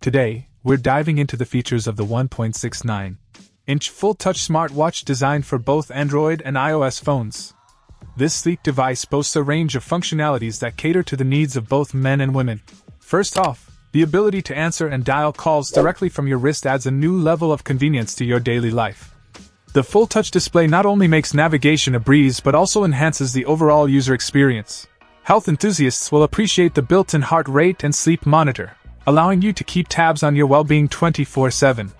Today, we're diving into the features of the 1.69 inch full touch smartwatch designed for both Android and iOS phones. This sleek device boasts a range of functionalities that cater to the needs of both men and women. First off, the ability to answer and dial calls directly from your wrist adds a new level of convenience to your daily life. The full touch display not only makes navigation a breeze but also enhances the overall user experience. Health enthusiasts will appreciate the built in heart rate and sleep monitor, allowing you to keep tabs on your well being 24 7.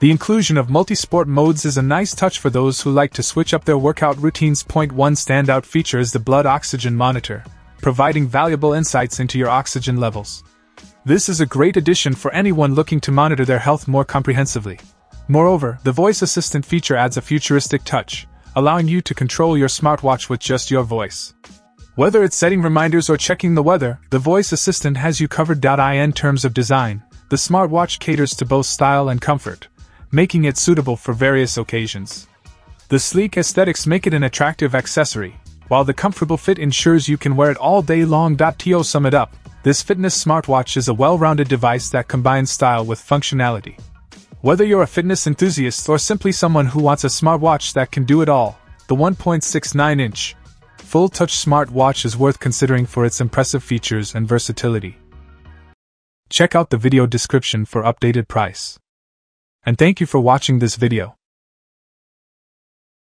The inclusion of multi-sport modes is a nice touch for those who like to switch up their workout routines. Point one standout feature is the blood oxygen monitor, providing valuable insights into your oxygen levels. This is a great addition for anyone looking to monitor their health more comprehensively. Moreover, the voice assistant feature adds a futuristic touch, allowing you to control your smartwatch with just your voice. Whether it's setting reminders or checking the weather, the voice assistant has you covered. In terms of design, the smartwatch caters to both style and comfort, making it suitable for various occasions. The sleek aesthetics make it an attractive accessory, while the comfortable fit ensures you can wear it all day long. To sum it up, this fitness smartwatch is a well rounded device that combines style with functionality. Whether you're a fitness enthusiast or simply someone who wants a smartwatch that can do it all, the 1.69 inch full touch smartwatch is worth considering for its impressive features and versatility. Check out the video description for updated price. And thank you for watching this video.